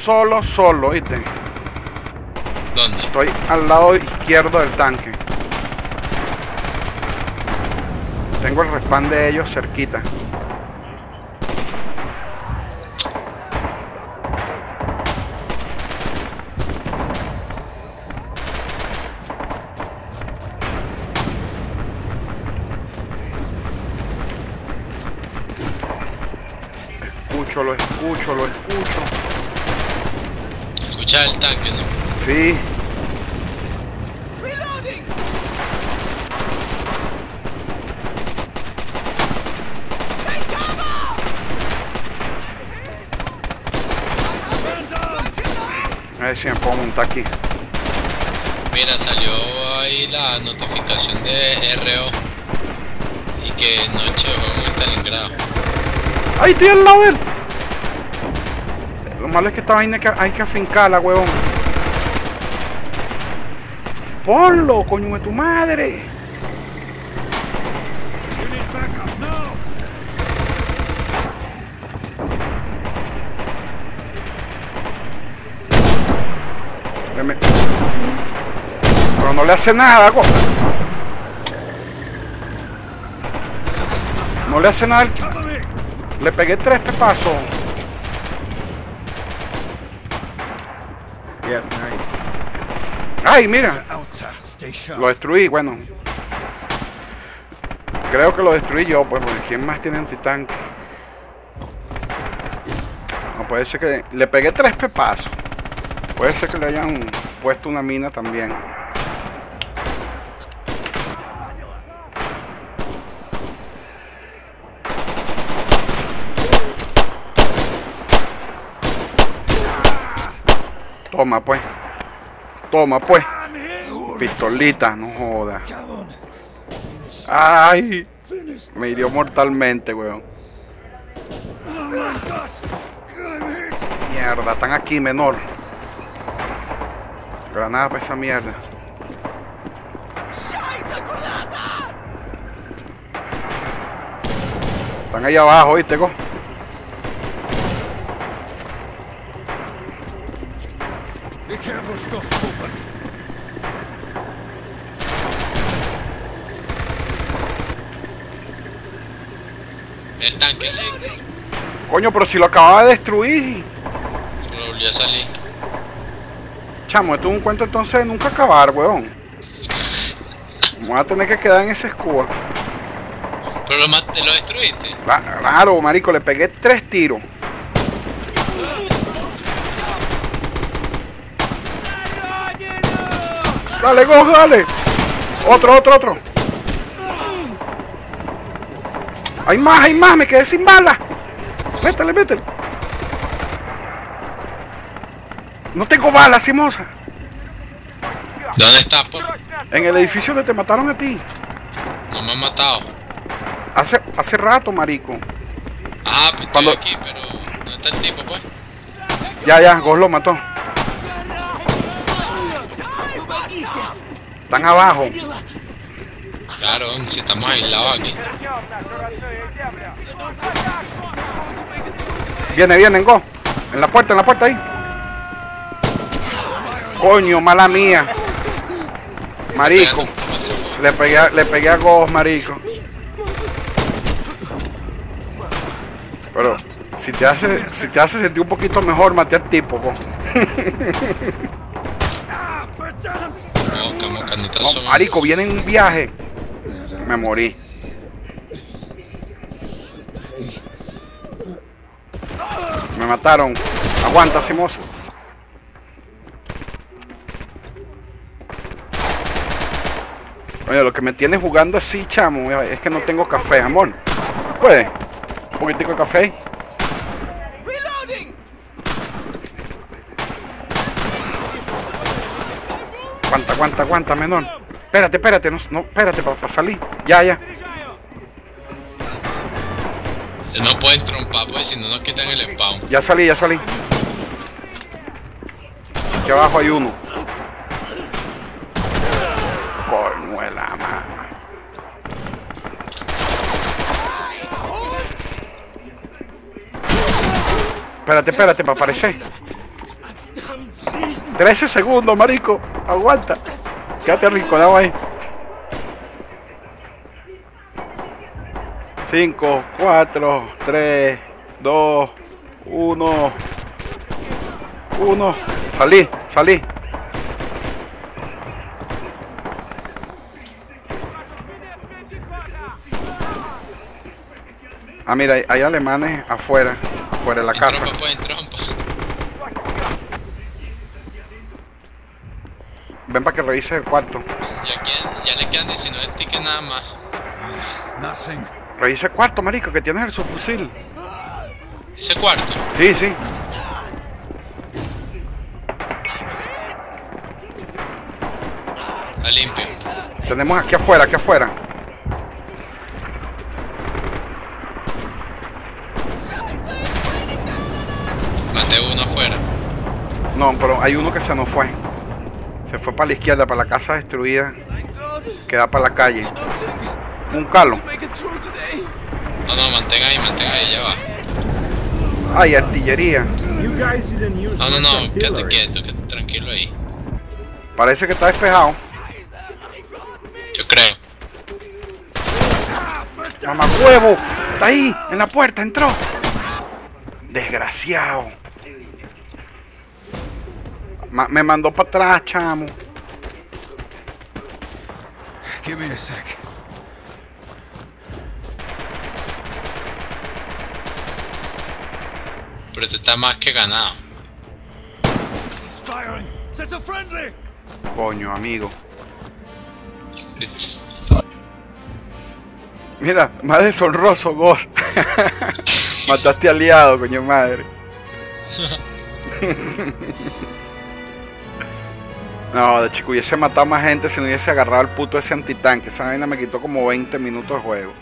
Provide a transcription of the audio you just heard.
solo, solo, ¿viste? ¿Dónde? Estoy al lado izquierdo del tanque. Tengo el respawn de ellos cerquita. Escucho, lo escucho, lo escucho. Escucha el tanque, ¿no? Sí. A ver si me puedo montar aquí. Mira, salió ahí la notificación de RO. Y que noche juego en Stalingrado. ¡Ay, estoy al lado de él! Lo malo es que esta vaina hay que, afincarla, huevón. Ponlo, coño de tu madre. Pero no le hace nada, co- No le hace nada el... Le pegué tres pepazos. Nice. Ay, mira. Lo destruí, bueno. Creo que lo destruí yo, pues, porque ¿quién más tiene antitanque? No, puede ser que... Le pegué tres pepazos. Puede ser que le hayan puesto una mina también. Toma, pues. Toma, pues. Pistolita, no joda. Ay, me hirió mortalmente, weón. Mierda, están aquí, menor. Granada para esa mierda. Están ahí abajo, ¿viste, go? Be careful, stuff's open. El tanque eléctrico. Coño, pero si lo acababa de destruir. Lo volví a salir. Chamo, esto es un cuento entonces de nunca acabar, weón. Vamos a tener que quedar en ese escudo. Pero lo, lo destruiste. Cla- Claro, marico, le pegué tres tiros. Dale, go, dale. Otro, otro, otro. Hay más, hay más, me quedé sin balas. Métele, métele. No tengo balas, Simosa. ¿Dónde estás, por? En el edificio donde te mataron a ti. No me han matado. Hace, hace rato, marico. Ah, pues estoy Cuando- aquí, pero ¿dónde está el tipo, pues? Ya, ya, Gos lo mató. Están abajo. Claro, si estamos aislados aquí. Viene, vienen, Go. En la puerta, en la puerta ahí. Coño, mala mía. Marico. Le pegué, a- le pegué a Gos, marico. Pero si te hace, si te hace sentir un poquito mejor, mate al tipo, Go. Moca, no marico, viene en un viaje. Me morí. Me mataron. Aguanta, Simosa. Oye, lo que me tiene jugando así, chamo, es que no tengo café, amor. ¿Puede? Un poquitico de café. Aguanta, aguanta, aguanta, menor. Espérate, espérate, no, no espérate para salir. Ya, ya. No pueden trompar, pues, si no nos quitan el spawn. Ya salí, ya salí. Aquí abajo hay uno. Coño de la mano. Espérate, espérate, para aparecer. 13 segundos, marico. Aguanta. Quédate arrinconado ahí. 5, 4, 3, 2, 1. 1. Salí, salí. Ah, mira, hay, alemanes afuera, afuera de la casa. trompa, pues, en trompa. Ven para que revise el cuarto. Ya, quedan- ya le quedan 19 tickets nada más. Nothing. Revisa el cuarto, marico, que tienes el subfusil. Ese cuarto. Sí, sí. Está limpio. Tenemos aquí afuera, aquí afuera. Maté uno afuera. No, pero hay uno que se nos fue. Se fue para la izquierda, para la casa destruida. Queda para la calle. Un calo. No, no, mantenga ahí, mantenga ahí, ya va. Ay, artillería. No, no, no, quédate quieto, quédate tranquilo ahí. Parece que está despejado. Yo creo. Mamá huevo. Está ahí, en la puerta, entró. Desgraciado. Ma- me mandó para atrás, chamo. Give me a sec. Pero este está más que ganado. Coño, amigo. Mira, más deshonroso, Ghost. Mataste aliado, coño madre. no, de chico, hubiese matado más gente si no hubiese agarrado el puto ese antitanque. Esa vaina me quitó como 20 minutos de juego.